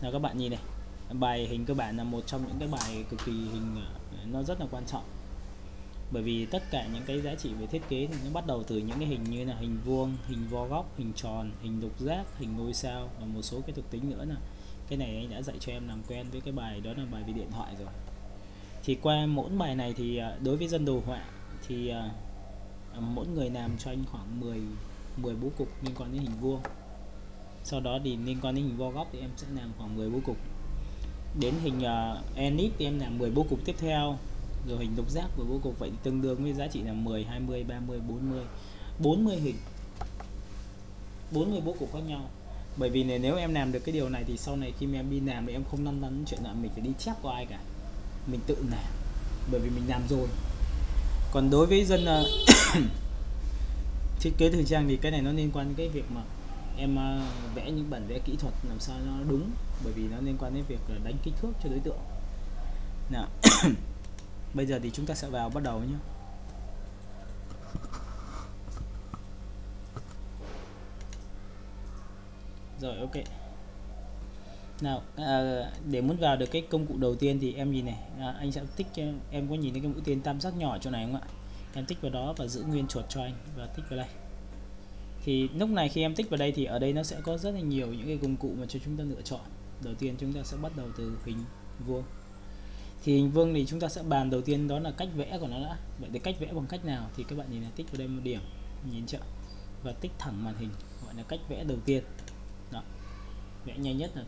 là các bạn nhìn này. Bài hình cơ bản là một trong những cái bài cực kỳ hình ờ, nó rất là quan trọng. Bởi vì tất cả những cái giá trị về thiết kế thì nó bắt đầu từ những cái hình như là hình vuông, hình vo góc, hình tròn, hình lục giác, hình ngôi sao và một số cái thực tính nữa là cái này anh đã dạy cho em làm quen với cái bài, đó là bài về điện thoại rồi. Thì qua mỗi bài này thì ờ, đối với dân đồ họa thì ờ, mỗi người làm cho anh khoảng 10 10 bố cục liên quan đến hình vuông sau đó thì liên quan đến hình vo góc thì em sẽ làm khoảng 10 bố cục. Đến hình à, uh, enit thì em làm 10 bố cục tiếp theo. Rồi hình độc giác của bố cục vậy tương đương với giá trị là 10 20 30 40 40 hình. 40 bố cục khác nhau. Bởi vì này, nếu em làm được cái điều này thì sau này khi mà em đi làm thì em không lăn tăn chuyện là mình phải đi chép của ai cả. Mình tự làm. Bởi vì mình làm rồi. Còn đối với dân uh, thiết kế thời trang thì cái này nó liên quan đến cái việc mà em ờ, vẽ những bản vẽ kỹ thuật làm sao nó đúng bởi vì nó liên quan đến việc đánh kích thước cho đối tượng. Nào bây giờ thì chúng ta sẽ vào bắt đầu nhé. Rồi ok. Nào à, để muốn vào được cái công cụ đầu tiên thì em nhìn này à, anh sẽ tích cho em có nhìn thấy cái mũi tên tam giác nhỏ chỗ này không ạ? Em tích vào đó và giữ nguyên chuột cho anh và tích vào đây thì lúc này khi em tích vào đây thì ở đây nó sẽ có rất là nhiều những cái công cụ mà cho chúng ta lựa chọn. Đầu tiên chúng ta sẽ bắt đầu từ hình vuông. Thì hình vuông thì chúng ta sẽ bàn đầu tiên đó là cách vẽ của nó đã. Vậy thì cách vẽ bằng cách nào thì các bạn nhìn là tích vào đây một điểm, nhìn chưa? Và tích thẳng màn hình, gọi là cách vẽ đầu tiên. Đó. Vẽ nhanh nhất là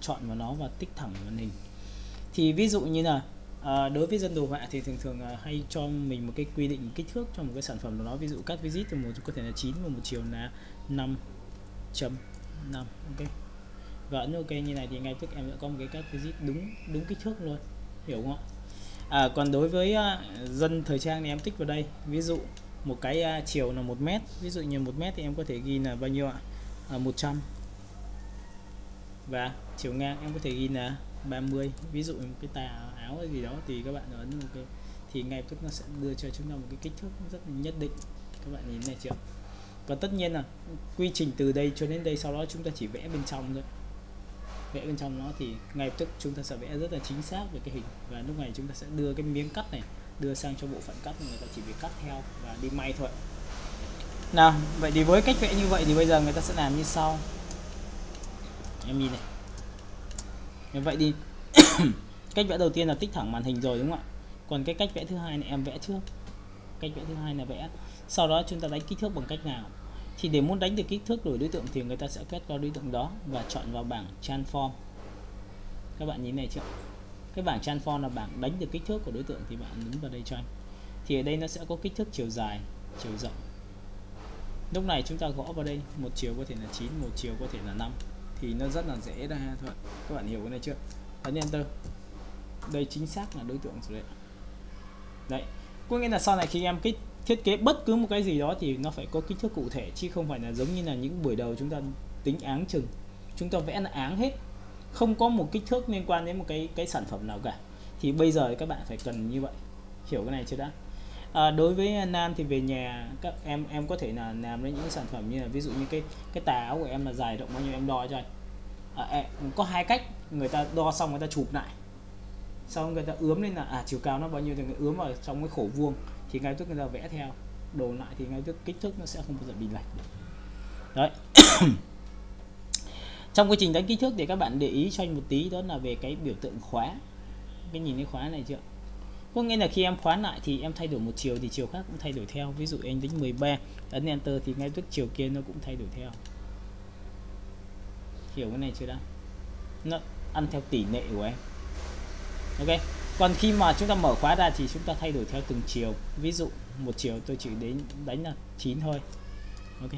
chọn vào nó và tích thẳng màn hình. Thì ví dụ như là à, đối với dân đồ họa thì thường thường à, hay cho mình một cái quy định kích thước cho một cái sản phẩm của nó ví dụ cắt visit thì một có thể là 9 và một chiều là 5 chấm 5 ok. Và ấn ok như này thì ngay tức em đã có một cái cắt visit đúng đúng kích thước luôn hiểu không ạ? À, còn đối với à, dân thời trang thì em tích vào đây. Ví dụ một cái à, chiều là một mét ví dụ như một mét thì em có thể ghi là bao nhiêu ạ? À, 100 và chiều ngang em có thể ghi là 30 ví dụ một cái tà áo hay gì đó thì các bạn ấn ok thì ngay tức nó sẽ đưa cho chúng ta một cái kích thước rất là nhất định. Các bạn nhìn này chưa? Còn tất nhiên là quy trình từ đây cho đến đây, sau đó chúng ta chỉ vẽ bên trong thôi. Vẽ bên trong nó thì ngay tức chúng ta sẽ vẽ rất là chính xác về cái hình. Và lúc này chúng ta sẽ đưa cái miếng cắt này, đưa sang cho bộ phận cắt người ta chỉ việc cắt theo và đi may thôi. Nào, vậy thì với cách vẽ như vậy thì bây giờ người ta sẽ làm như sau. Em nhìn này vậy thì cách vẽ đầu tiên là tích thẳng màn hình rồi, đúng không ạ? Còn cái cách vẽ thứ hai này, em vẽ trước. Cách vẽ thứ hai là vẽ. Sau đó chúng ta đánh kích thước bằng cách nào? Thì để muốn đánh được kích thước đổi đối tượng thì người ta sẽ quét vào đối tượng đó và chọn vào bảng transform các bạn nhìn này chưa? Cái bảng transform là bảng đánh được kích thước của đối tượng thì bạn nhấn vào đây cho anh thì ở đây nó sẽ có kích thước chiều dài, chiều rộng. Lúc này chúng ta gõ vào đây, một chiều có thể là 9 một chiều có thể là 5 thì nó rất là dễ ra thôi, các bạn hiểu cái này chưa? Ấn enter đây chính xác là đối tượng rồi đấy. Đấy, có nghĩa là sau này khi em kích, thiết kế bất cứ một cái gì đó thì nó phải có kích thước cụ thể, chứ không phải là giống như là những buổi đầu chúng ta tính áng chừng. Chúng ta vẽ là áng hết. Không có một kích thước liên quan đến một cái cái sản phẩm nào cả. Thì bây giờ các bạn phải cần như vậy. Hiểu cái này chưa đã? À, đối với nam thì về nhà các em em có thể là làm đến những sản phẩm như là ví dụ như cái cái tà áo của em là dài rộng bao nhiêu em đo cho anh. À, em, có hai cách người ta đo xong người ta chụp lại. Sau người ta ướm lên là à chiều cao nó bao nhiêu thì người ướm vào trong cái khổ vuông thì ngay tức người ta vẽ theo. Đồ lại thì ngay tức kích thước nó sẽ không bao giờ bị lệch đấy. Trong quá trình đánh kích thước thì các bạn để ý cho anh một tí đó là về cái biểu tượng khóa. Cái nhìn cái khóa này chưa? Có nghĩa là khi em khóa lại thì em thay đổi một chiều thì chiều khác cũng thay đổi theo. Ví dụ anh tính 13 ấn enter thì ngay tức chiều kia nó cũng thay đổi theo. Hiểu cái này chưa đã? Nó ăn theo tỷ lệ của em. Ok, còn khi mà chúng ta mở khóa ra thì chúng ta thay đổi theo từng chiều. Ví dụ, một chiều tôi chỉ đến, đánh là 9 thôi. Ok.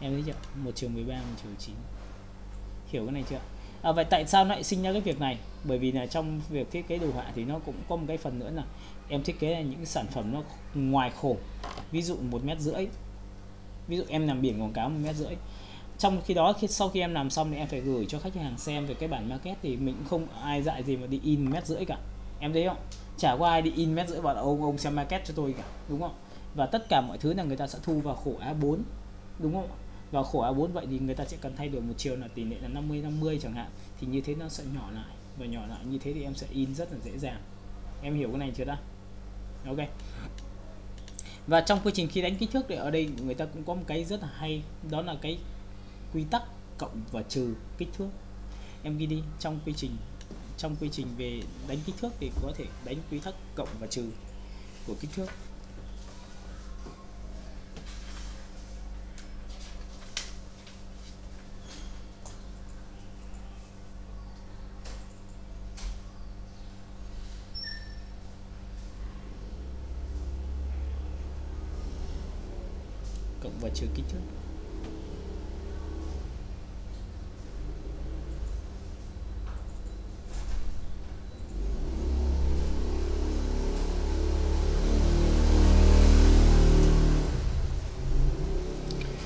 Em thấy chưa một chiều 13 một chiều 9 hiểu cái này chưa? À, vậy tại sao lại sinh ra cái việc này? Bởi vì là trong việc thiết kế đồ họa thì nó cũng có một cái phần nữa là em thiết kế là những sản phẩm nó ngoài khổ. Ví dụ một mét rưỡi. Ví dụ em làm biển quảng cáo một mét rưỡi. Trong khi đó khi sau khi em làm xong thì em phải gửi cho khách hàng xem về cái bản market thì mình cũng không ai dạy gì mà đi in mét rưỡi cả. Em thấy không? Chả có ai đi in mét rưỡi bảo là ông ông xem market cho tôi cả đúng không? Và tất cả mọi thứ là người ta sẽ thu vào khổ A4 đúng không và khổ A4 vậy thì người ta sẽ cần thay đổi một chiều là tỷ lệ là 50 50 chẳng hạn. Thì như thế nó sẽ nhỏ lại. Và nhỏ lại như thế thì em sẽ in rất là dễ dàng. Em hiểu cái này chưa đã ok. Và trong quy trình khi đánh kích thước thì ở đây người ta cũng có một cái rất là hay. Đó là cái quy tắc cộng và trừ kích thước. Em ghi đi, trong quy trình, trong quy trình về đánh kích thước thì có thể đánh quy tắc cộng và trừ của kích thước. Cộng và trừ kích thước.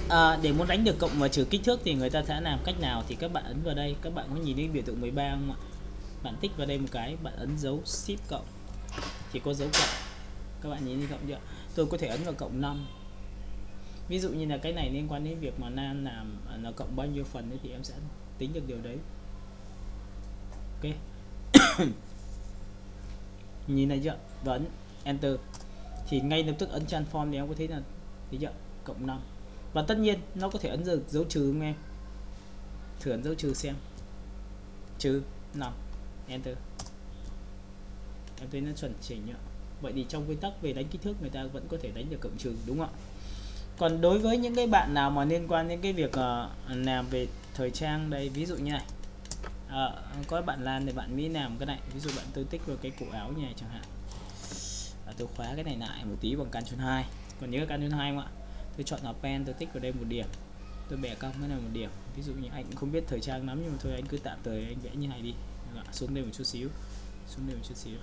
À, để muốn đánh được cộng và trừ kích thước thì người ta sẽ làm cách nào? Thì các bạn ấn vào đây. Các bạn có nhìn thấy biểu tượng 13 không ạ? Bạn tích vào đây một cái bạn ấn dấu ship cộng. Thì có dấu cộng. Các bạn nhìn thấy cộng chưa? Tôi có thể ấn vào cộng 5 ví dụ như là cái này liên quan đến việc mà nan làm à, nó cộng bao nhiêu phần thì em sẽ tính được điều đấy. Ok. Nhìn này chưa? Và ấn, enter. Thì ngay lập tức ấn transform thì em có thấy là, thấy chưa? Cộng 5 và tất nhiên, nó có thể ấn được dấu trừ không em? Thử ấn dấu trừ xem. Trừ 5 enter. Em thấy nó chuẩn chỉnh nhá vậy thì trong quy tắc về đánh kích thước, người ta vẫn có thể đánh được cộng trừ, đúng không ạ? Còn đối với những cái bạn nào mà liên quan đến cái việc uh, làm về thời trang đây ví dụ như này. À, có bạn làm thì bạn Mỹ làm cái này ví dụ bạn tôi tích vào cái cổ áo như này chẳng hạn. À, tôi khóa cái này lại một tí bằng Ctrl 2 còn nhớ Ctrl 2 không ạ? Tôi chọn là pen tôi tích vào đây một điểm. Tôi bẻ cong cái này một điểm. Ví dụ như anh cũng không biết thời trang lắm nhưng mà thôi anh cứ tạm thời anh vẽ như này đi. Xuống đây một chút xíu. Xuống đây một chút xíu.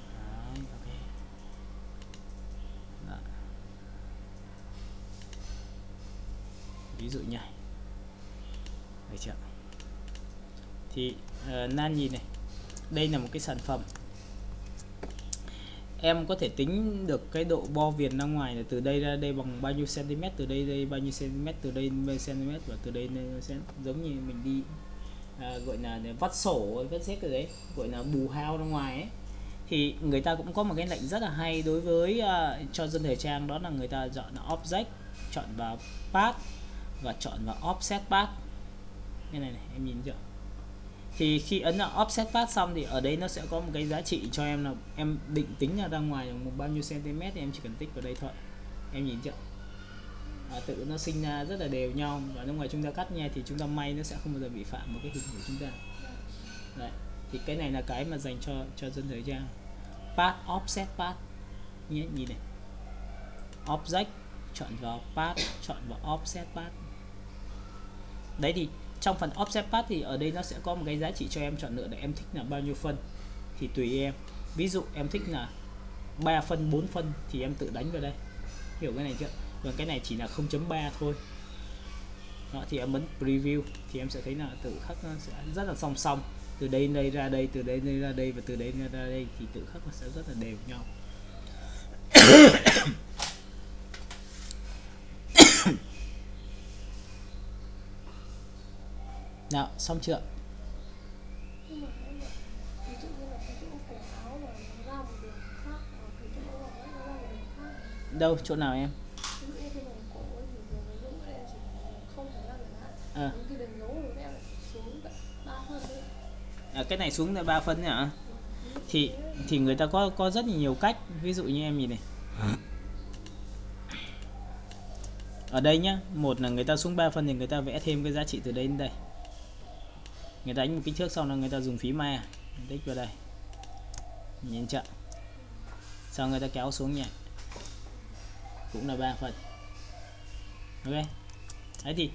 Đấy, ok. Ví dụ như này được chưa? Thì uh, nan nhìn này đây là một cái sản phẩm. Em có thể tính được cái độ bo viền ra ngoài là từ đây ra đây bằng bao nhiêu cm từ đây đây bao nhiêu cm từ đây bao nhiêu cm và từ đây nó giống như mình đi à, gọi là vắt sổ vắt xếp cái đấy gọi là bù hao ra ngoài ấy. Thì người ta cũng có một cái lệnh rất là hay đối với uh, cho dân thời trang đó là người ta chọn là object chọn vào path và chọn vào offset path. Như này này em nhìn chưa? Thì khi ấn vào offset path xong thì ở đây nó sẽ có một cái giá trị cho em là em định tính là ra ngoài một bao nhiêu cm thì em chỉ cần tích vào đây thôi. Em nhìn chưa? À, tự nó sinh ra rất là đều nhau. Và nếu ngoài chúng ta cắt nha thì chúng ta may nó sẽ không bao giờ bị phạm một cái hình của chúng ta. Đấy. thì cái này là cái mà dành cho cho dân thời trang path offset path. Nhé nhìn này. Object chọn vào path chọn vào offset path đấy thì trong phần offset path thì ở đây nó sẽ có một cái giá trị cho em chọn lựa để em thích là bao nhiêu phân. Thì tùy em. Ví dụ em thích là 3 phân 4 phân thì em tự đánh vào đây. Hiểu cái này chưa? Còn cái này chỉ là 0.3 thôi. Đó, thì em bấm preview thì em sẽ thấy là tự khắc nó sẽ rất là song song. Từ đây đây ra đây, từ đây đây ra đây và từ đây ra đây thì tự khắc nó sẽ rất là đều nhau. Nào xong chưa đâu chỗ nào em? À. à, cái này xuống là ba phân nhá thì thì người ta có có rất nhiều cách. Ví dụ như em nhìn này. Ở đây nhá một là người ta xuống 3 phân thì người ta vẽ thêm cái giá trị từ đây đến đây người ta đánh một kích thước xong là người ta dùng phí ma à? tích vào đây. Nhìn chậm sau người ta kéo xuống nhẹ cũng là ba phần. Ok. Đấy thì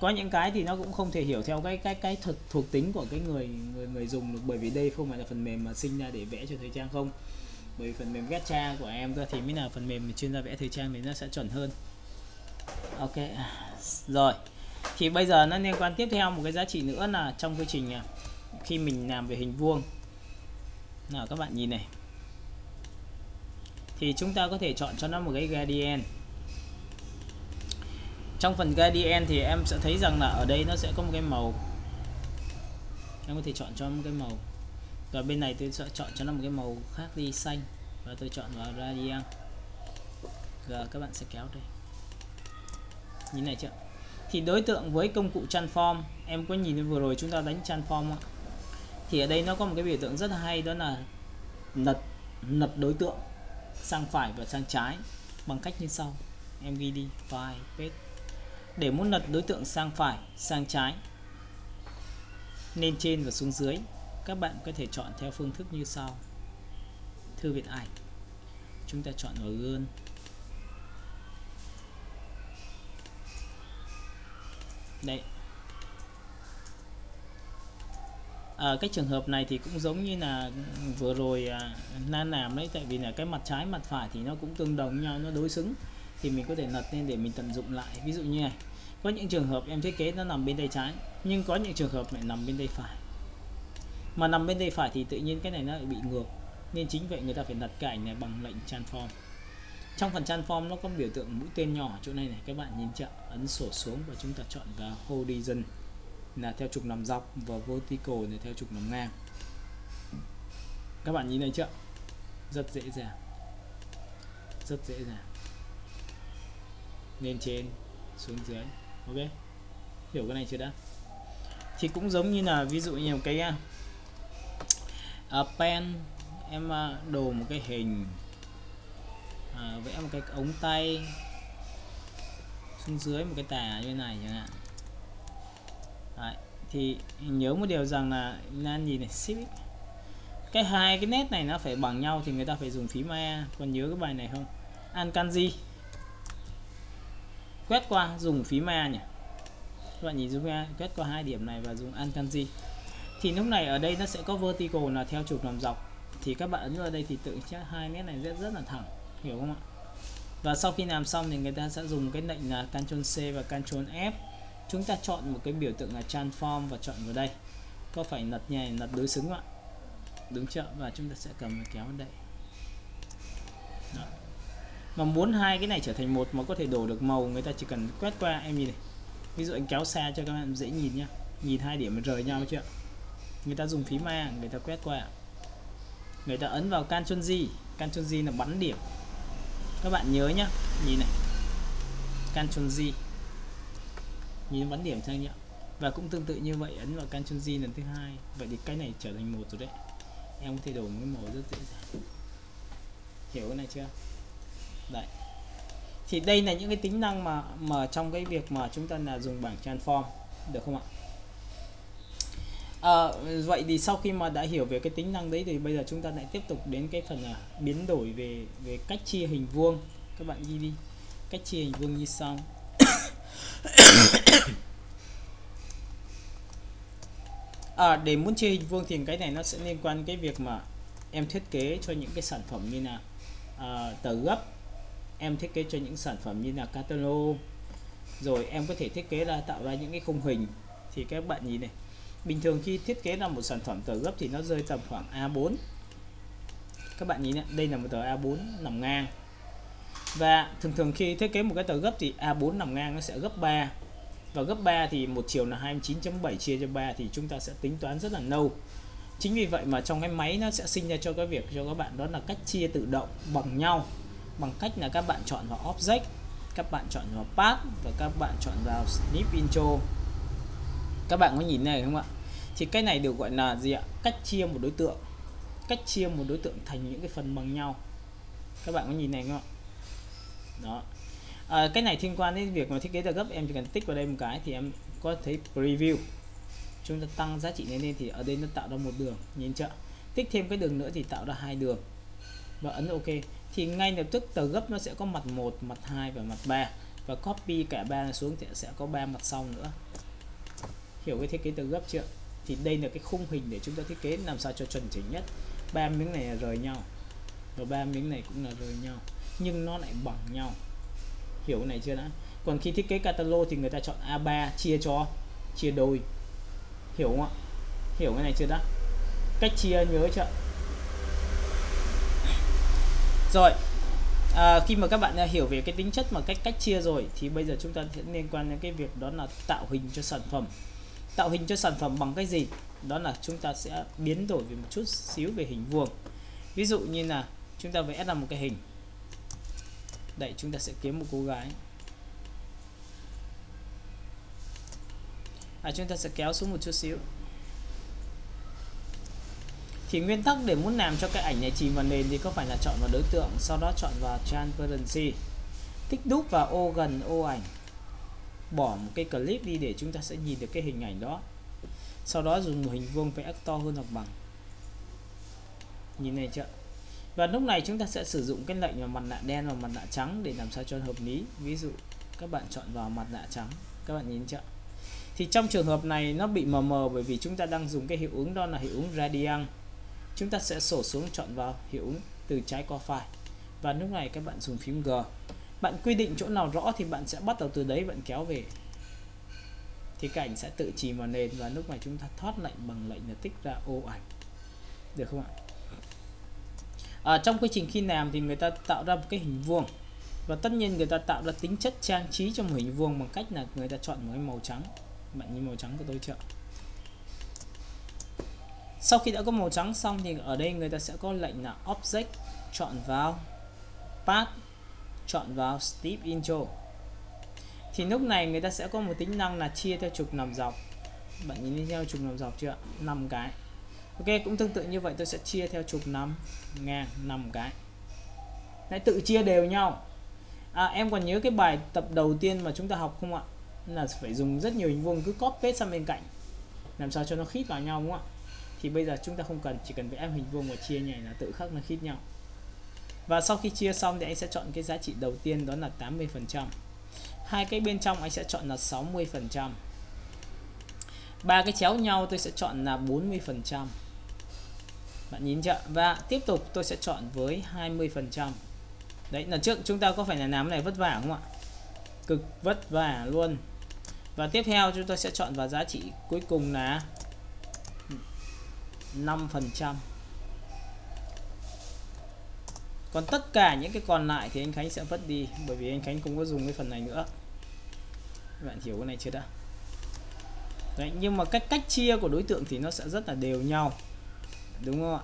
có những cái thì nó cũng không thể hiểu theo cái cái cái thực thuộc tính của cái người người người dùng được, bởi vì đây không phải là phần mềm mà sinh ra để vẽ cho thời trang không? Bởi vì phần mềm Getcha của em ra thì mới là phần mềm chuyên gia vẽ thời trang thì nó sẽ chuẩn hơn. Ok. Rồi thì bây giờ nó liên quan tiếp theo một cái giá trị nữa là trong quy trình à, khi mình làm về hình vuông. Nào, các bạn nhìn này. Thì chúng ta có thể chọn cho nó một cái gradient. Trong phần gradient thì em sẽ thấy rằng là ở đây nó sẽ có một cái màu. Em có thể chọn cho một cái màu. Và bên này tôi sẽ chọn cho nó một cái màu khác đi, xanh. Và tôi chọn vào gradient rồi các bạn sẽ kéo đây. Như này chưa? Thì đối tượng với công cụ transform em có nhìn vừa rồi chúng ta đánh transform không? thì ở đây nó có một cái biểu tượng rất hay, đó là lật lật đối tượng sang phải và sang trái bằng cách như sau. Em ghi đi, file, paste. Để muốn lật đối tượng sang phải, sang trái, lên trên và xuống dưới, các bạn có thể chọn theo phương thức như sau. Thư viện ảnh. Chúng ta chọn vào gương. Đây à, cái trường hợp này thì cũng giống như là vừa rồi à, nan làm đấy tại vì là cái mặt trái mặt phải thì nó cũng tương đồng nhau nó đối xứng. Thì mình có thể lật lên để mình tận dụng lại. Ví dụ như này có những trường hợp em thiết kế nó nằm bên tay trái nhưng có những trường hợp lại nằm bên tay phải. Mà nằm bên tay phải thì tự nhiên cái này nó lại bị ngược nên chính vậy người ta phải đặt cái ảnh này bằng lệnh transform. Trong phần transform nó có biểu tượng mũi tên nhỏ chỗ này này các bạn nhìn chậm ấn sổ xuống và chúng ta chọn vào horizon là theo trục nằm dọc và vertical là theo trục nằm ngang. Các bạn nhìn thấy chưa? Rất dễ dàng. Rất dễ dàng. Lên trên xuống dưới. Ok? Hiểu cái này chưa đã? Thì cũng giống như là ví dụ như một cái uh, pen em uh, đồ một cái hình uh, vẽ một cái ống tay xuống dưới một cái tà như này chẳng hạn. Đấy. thì nhớ một điều rằng là nan nhìn này ship cái hai cái nét này nó phải bằng nhau thì người ta phải dùng phím E còn nhớ cái bài này không? An kanji quét qua, dùng phím E nhỉ? Các bạn nhìn dùng E quét qua hai điểm này và dùng an kanji thì lúc này ở đây nó sẽ có vertical là theo trục làm dọc. Thì các bạn ấn vào đây thì tự chắc hai nét này rất rất là thẳng, hiểu không ạ? Và sau khi làm xong thì người ta sẽ dùng cái lệnh là Ctrl C và Ctrl F. Chúng ta chọn một cái biểu tượng là transform và chọn vào đây. Có phải lật nhảy lật đối xứng không ạ? Đúng chưa? Và chúng ta sẽ cầm và kéo vào đây. Đó. mà muốn hai cái này trở thành một mà có thể đổ được màu, người ta chỉ cần quét qua, em nhìn này. Ví dụ anh kéo xa cho các bạn dễ nhìn nhá. Nhìn hai điểm rời nhau chưa? Người ta dùng phím A, người ta quét qua. Người ta ấn vào Ctrl Z Ctrl Z là bắn điểm các bạn nhớ nhá. Nhìn này. Ctrl di nhìn bắn điểm sang nhá. Và cũng tương tự như vậy, ấn vào Ctrl di lần thứ hai. Vậy thì cái này trở thành một rồi đấy. Em có thể đổi một màu rất dễ dàng. Hiểu cái này chưa? Đấy. Thì đây là những cái tính năng mà mà trong cái việc mà chúng ta là dùng bảng transform. Được không ạ? À, vậy thì sau khi mà đã hiểu về cái tính năng đấy thì bây giờ chúng ta lại tiếp tục đến cái phần là biến đổi về về cách chia hình vuông. Các bạn ghi đi. Cách chia hình vuông như sau. À, để muốn chia hình vuông thì cái này nó sẽ liên quan cái việc mà em thiết kế cho những cái sản phẩm như là à, tờ gấp em thiết kế cho những sản phẩm như là catalog. Rồi em có thể thiết kế là tạo ra những cái khung hình. Thì các bạn nhìn này bình thường khi thiết kế ra một sản phẩm tờ gấp thì nó rơi tầm khoảng A4 các bạn nhìn này, đây là một tờ A4 nằm ngang. Và thường thường khi thiết kế một cái tờ gấp thì A4 nằm ngang nó sẽ gấp 3 và gấp 3 thì một chiều là 29.7 chia cho 3 thì chúng ta sẽ tính toán rất là lâu chính vì vậy mà trong cái máy nó sẽ sinh ra cho cái việc cho các bạn đó là cách chia tự động bằng nhau. Bằng cách là các bạn chọn vào object các bạn chọn vào path và các bạn chọn vào snip intro. Các bạn có nhìn này không ạ? Thì cái này được gọi là gì ạ? Cách chia một đối tượng. Cách chia một đối tượng thành những cái phần bằng nhau. Các bạn có nhìn này không ạ? Đó. À, cái này liên quan đến việc mà thiết kế tờ gấp em chỉ cần tích vào đây một cái thì em có thấy preview. Chúng ta tăng giá trị lên lên thì ở đây nó tạo ra một đường. Nhìn chưa? Tích thêm cái đường nữa thì tạo ra hai đường. Và ấn ok. Thì ngay lập tức tờ gấp nó sẽ có mặt 1 mặt 2 và mặt 3 và copy cả ba xuống thì sẽ có ba mặt sau nữa. Hiểu cái thiết kế tờ gấp chưa? Thì đây là cái khung hình để chúng ta thiết kế làm sao cho chuẩn chỉnh nhất. Ba miếng này là rời nhau và ba miếng này cũng là rời nhau nhưng nó lại bằng nhau. Hiểu cái này chưa đã? Còn khi thiết kế catalog thì người ta chọn A3 chia cho chia đôi. Hiểu không ạ? Hiểu cái này chưa đã? Cách chia nhớ chưa rồi à, khi mà các bạn đã hiểu về cái tính chất mà cách cách chia rồi thì bây giờ chúng ta sẽ liên quan đến cái việc đó là tạo hình cho sản phẩm tạo hình cho sản phẩm bằng cái gì? Đó là chúng ta sẽ biến đổi về một chút xíu về hình vuông. Ví dụ như là chúng ta vẽ ra một cái hình. Đây chúng ta sẽ kiếm một cô gái. À, chúng ta sẽ kéo xuống một chút xíu. Thì nguyên tắc để muốn làm cho cái ảnh này chìm vào nền thì có phải là chọn vào đối tượng sau đó chọn vào transparency. Tích đúc vào ô gần ô ảnh bỏ một cái clip đi để chúng ta sẽ nhìn được cái hình ảnh đó. Sau đó dùng một hình vuông vẽ to hơn hoặc bằng. Nhìn này chưa? Và lúc này chúng ta sẽ sử dụng cái lệnh là mặt nạ đen và mặt nạ trắng để làm sao cho hợp lý. Ví dụ, các bạn chọn vào mặt nạ trắng. Các bạn nhìn chưa? Thì trong trường hợp này nó bị mờ mờ bởi vì chúng ta đang dùng cái hiệu ứng đó là hiệu ứng radian. Chúng ta sẽ sổ xuống chọn vào hiệu ứng từ trái qua phải. Và lúc này các bạn dùng phím G bạn quy định chỗ nào rõ thì bạn sẽ bắt đầu từ đấy bạn kéo về. Thì cái ảnh sẽ tự chìm vào nền và lúc mà chúng ta thoát lệnh bằng lệnh là tích ra ô ảnh. Được không ạ? À, trong quy trình khi làm thì người ta tạo ra một cái hình vuông. Và tất nhiên người ta tạo ra tính chất trang trí trong hình vuông bằng cách là người ta chọn một cái màu trắng. Bạn nhìn màu trắng của tôi chưa? Sau khi đã có màu trắng xong thì ở đây người ta sẽ có lệnh là object chọn vào path chọn vào steep intro thì lúc này người ta sẽ có một tính năng là chia theo trục nằm dọc. Bạn nhìn theo trục nằm dọc chưa? 5 cái. Ok cũng tương tự như vậy tôi sẽ chia theo trục nằm ngang 5 cái. Hãy tự chia đều nhau. À, em còn nhớ cái bài tập đầu tiên mà chúng ta học không ạ? Là phải dùng rất nhiều hình vuông cứ copy paste sang bên cạnh. Làm sao cho nó khít vào nhau đúng không ạ? Thì bây giờ chúng ta không cần chỉ cần vẽ hình vuông và chia nhảy là tự khắc nó khít nhau và sau khi chia xong thì anh sẽ chọn cái giá trị đầu tiên, đó là 80 phần trăm. Hai cái bên trong anh sẽ chọn là 60 phần trăm. Ba cái chéo nhau tôi sẽ chọn là 40 phần trăm. Bạn nhìn chưa? Và tiếp tục tôi sẽ chọn với 20 phần trăm. Đấy, lần trước chúng ta có phải là làm này vất vả không ạ? Cực vất vả luôn. Và tiếp theo chúng tôi sẽ chọn vào giá trị cuối cùng là 5% còn tất cả những cái còn lại thì anh Khánh sẽ vứt đi bởi vì anh Khánh không có dùng cái phần này nữa. Các bạn hiểu cái này chưa đã? Đấy, nhưng mà cách cách chia của đối tượng thì nó sẽ rất là đều nhau. Đúng không ạ?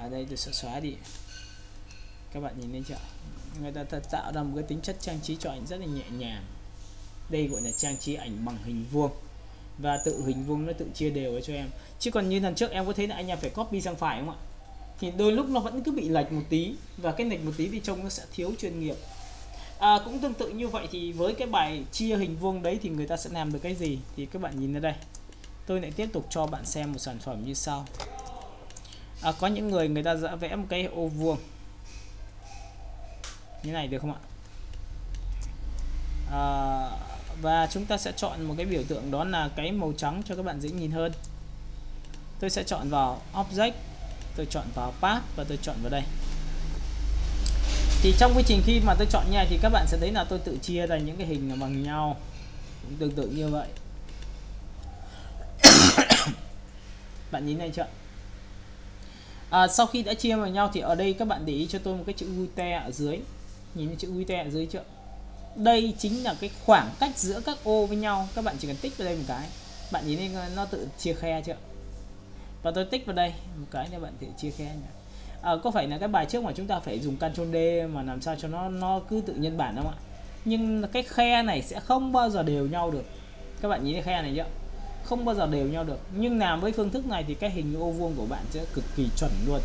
Ở đây tôi sẽ xóa đi. Các bạn nhìn lên chưa? Người ta tạo ra một cái tính chất trang trí cho ảnh rất là nhẹ nhàng. Đây gọi là trang trí ảnh bằng hình vuông. Và tự hình vuông nó tự chia đều cho em. Chứ còn như lần trước em có thấy là anh em phải copy sang phải không ạ? Thì đôi lúc nó vẫn cứ bị lệch một tí và cái lệch một tí thì trông nó sẽ thiếu chuyên nghiệp. À, cũng tương tự như vậy thì với cái bài chia hình vuông đấy thì người ta sẽ làm được cái gì? Thì các bạn nhìn ở đây. Tôi lại tiếp tục cho bạn xem một sản phẩm như sau. À, có những người người ta đã vẽ một cái ô vuông. Như này được không ạ? À, và chúng ta sẽ chọn một cái biểu tượng đó là cái màu trắng cho các bạn dễ nhìn hơn. Tôi sẽ chọn vào object tôi chọn vào path và tôi chọn vào đây. Thì trong quy trình khi mà tôi chọn như này thì các bạn sẽ thấy là tôi tự chia ra những cái hình bằng nhau. Cũng tương tự như vậy. Bạn nhìn này chưa? À, sau khi đã chia vào nhau thì ở đây các bạn để ý cho tôi một cái chữ te ở dưới. Nhìn chữ chữ te ở dưới chưa? Đây chính là cái khoảng cách giữa các ô với nhau. Các bạn chỉ cần tích vào đây một cái. Bạn nhìn thấy nó tự chia khe chưa? Và tôi tích vào đây một cái để bạn thể chia khe nhỉ. À, có phải là cái bài trước mà chúng ta phải dùng Ctrl D mà làm sao cho nó nó cứ tự nhân bản không ạ? Nhưng cái khe này sẽ không bao giờ đều nhau được. Các bạn nhìn cái khe này chưa? Không bao giờ đều nhau được. Nhưng làm với phương thức này thì cái hình ô vuông của bạn sẽ cực kỳ chuẩn luôn.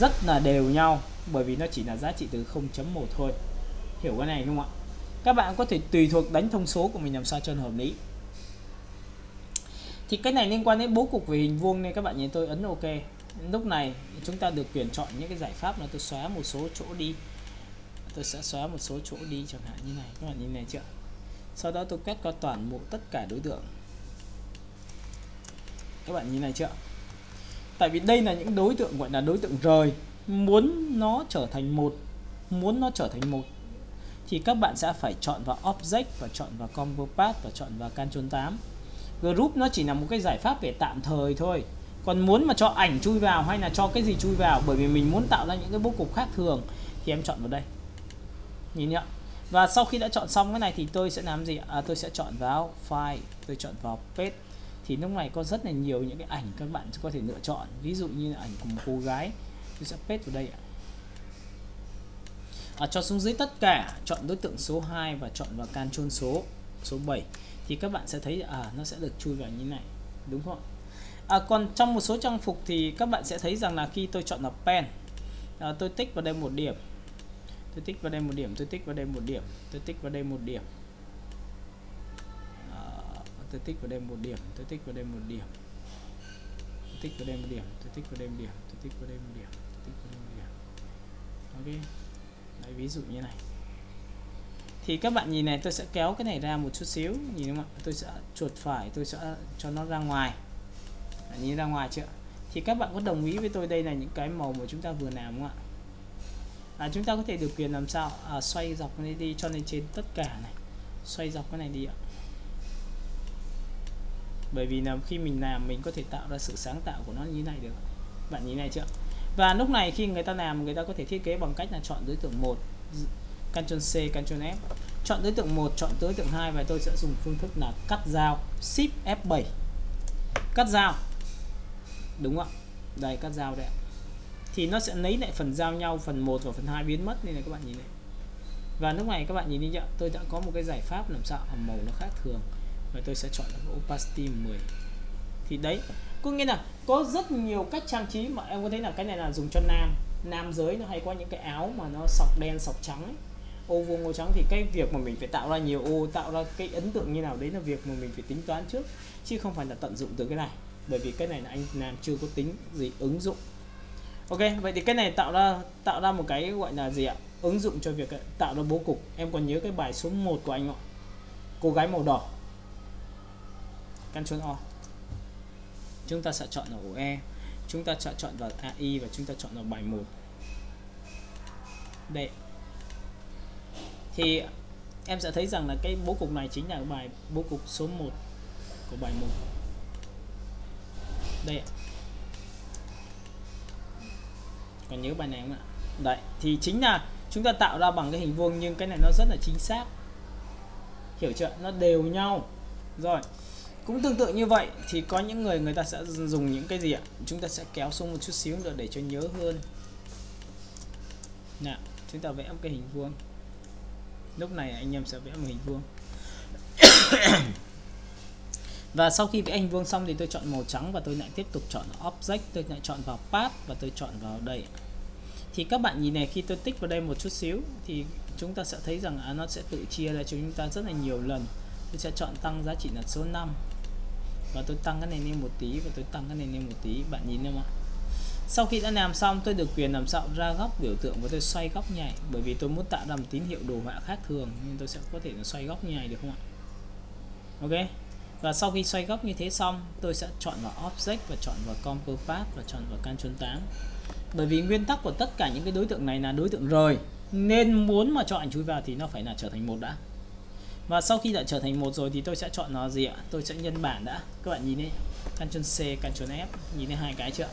Rất là đều nhau bởi vì nó chỉ là giá trị từ 0.1 thôi. Hiểu cái này không ạ? Các bạn có thể tùy thuộc đánh thông số của mình làm sao cho hợp lý thì cái này liên quan đến bố cục về hình vuông nên các bạn nhìn tôi ấn ok. Lúc này chúng ta được quyền chọn những cái giải pháp là tôi xóa một số chỗ đi. Tôi sẽ xóa một số chỗ đi chẳng hạn như này. Các bạn nhìn này chưa? Sau đó tôi quét qua toàn bộ tất cả đối tượng. Các bạn nhìn này chưa? Tại vì đây là những đối tượng gọi là đối tượng rời. Muốn nó trở thành một, muốn nó trở thành một, thì các bạn sẽ phải chọn vào object và chọn vào combo path và chọn vào control 8 group nó chỉ là một cái giải pháp về tạm thời thôi. Còn muốn mà cho ảnh chui vào hay là cho cái gì chui vào bởi vì mình muốn tạo ra những cái bố cục khác thường thì em chọn vào đây. Nhìn nhá. Và sau khi đã chọn xong cái này thì tôi sẽ làm gì à, tôi sẽ chọn vào file tôi chọn vào page. Thì lúc này có rất là nhiều những cái ảnh các bạn có thể lựa chọn. Ví dụ như là ảnh của một cô gái tôi sẽ paste vào đây ạ. À, cho xuống dưới tất cả chọn đối tượng số 2 và chọn vào can chôn số số 7 thì các bạn sẽ thấy à nó sẽ được chui vào như này đúng không à, còn trong một số trang phục thì các bạn sẽ thấy rằng là khi tôi chọn là pen à, tôi tích vào đây một điểm tôi tích vào đây một điểm tôi tích vào đây một điểm tôi tích vào đây một điểm à, tôi tích vào đây một điểm tôi tích vào đây một điểm tôi tích vào đây một điểm tôi tích vào đây một điểm tôi tích vào đây một điểm tôi tích vào đây một điểm ok Đấy, ví dụ như này thì các bạn nhìn này tôi sẽ kéo cái này ra một chút xíu nhìn không ạ? Tôi sẽ chuột phải tôi sẽ cho nó ra ngoài. Nhìn ra ngoài chưa? Thì các bạn có đồng ý với tôi đây là những cái màu mà chúng ta vừa làm không ạ? À, chúng ta có thể điều quyền làm sao? À, xoay dọc cái này đi cho lên trên tất cả này. Xoay dọc cái này đi ạ. Bởi vì là khi mình làm mình có thể tạo ra sự sáng tạo của nó như này được. Bạn nhìn này chưa? Và lúc này khi người ta làm người ta có thể thiết kế bằng cách là chọn đối tượng một Ctrl C Ctrl F. Chọn đối tượng 1 chọn đối tượng 2 và tôi sẽ dùng phương thức là cắt dao Shift F7 cắt dao. Đúng không đây, cắt dao đây thì nó sẽ lấy lại phần giao nhau, phần 1 và phần 2 biến mất nên là các bạn nhìn này. Và lúc này các bạn nhìn đi chưa tôi đã có một cái giải pháp làm sao màu nó khác thường. Và tôi sẽ chọn là opacity 10 thì đấy, có nghĩa là có rất nhiều cách trang trí mà em có thấy là cái này là dùng cho nam. Nam giới nó hay có những cái áo mà nó sọc đen, sọc trắng ấy ô vuông ô trắng thì cái việc mà mình phải tạo ra nhiều ô, tạo ra cái ấn tượng như nào đấy là việc mà mình phải tính toán trước, chứ không phải là tận dụng từ cái này. Bởi vì cái này là anh làm chưa có tính gì ứng dụng. Ok, vậy thì cái này tạo ra tạo ra một cái gọi là gì ạ? Ứng dụng cho việc, tạo ra bố cục. Em còn nhớ cái bài số 1 của anh không cô gái màu đỏ. Ctrl O. Chúng ta sẽ chọn ở ổ E chúng ta sẽ chọn vào AI và chúng ta chọn vào bài 1 đây thì em sẽ thấy rằng là cái bố cục này chính là bài bố cục số 1 của bài 1 đây ạ. Còn nhớ bài này không ạ? Đấy, thì chính là chúng ta tạo ra bằng cái hình vuông nhưng cái này nó rất là chính xác. Hiểu chưa? Nó đều nhau. Rồi, cũng tương tự như vậy thì có những người người ta sẽ dùng những cái gì ạ? Chúng ta sẽ kéo xuống một chút xíu nữa để cho nhớ hơn. Nào, chúng ta vẽ một cái hình vuông lúc này anh em sẽ vẽ một hình vuông. Và sau khi vẽ hình vuông xong thì tôi chọn màu trắng và tôi lại tiếp tục chọn object. Tôi lại chọn vào path và tôi chọn vào đây thì các bạn nhìn này khi tôi tích vào đây một chút xíu thì chúng ta sẽ thấy rằng à, nó sẽ tự chia ra cho chúng ta rất là nhiều lần. Tôi sẽ chọn tăng giá trị là số 5 và tôi tăng cái này lên một tí và tôi tăng cái này lên một tí. Bạn nhìn không ạ? Sau khi đã làm xong, tôi được quyền làm sao ra góc biểu tượng và tôi xoay góc nhảy. Bởi vì tôi muốn tạo ra một tín hiệu đồ họa khác thường nên tôi sẽ có thể là xoay góc nhảy được không ạ? Ok. Và sau khi xoay góc như thế xong, tôi sẽ chọn vào object và chọn vào compo path và chọn vào Ctrl 8 bởi vì nguyên tắc của tất cả những cái đối tượng này là đối tượng rời. Nên muốn mà cho ảnh chui vào thì nó phải là trở thành một đã. Và sau khi đã trở thành một rồi thì tôi sẽ chọn nó gì ạ? Tôi sẽ nhân bản đã. Các bạn nhìn đi. Ctrl C Ctrl F. Nhìn thấy hai cái chưa?